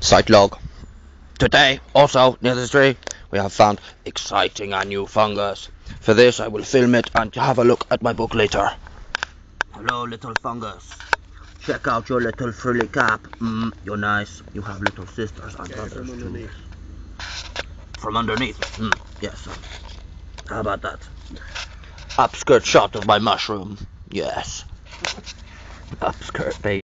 Site log. Today, also near the tree, we have found exciting and new fungus. For this, I will film it and have a look at my book later. Hello, little fungus. Check out your little frilly cap. Mm, you're nice. You have little sisters and brothers from too. underneath. From underneath. Mm, yes. How about that? Upskirt shot of my mushroom. Yes. Upskirt, baby.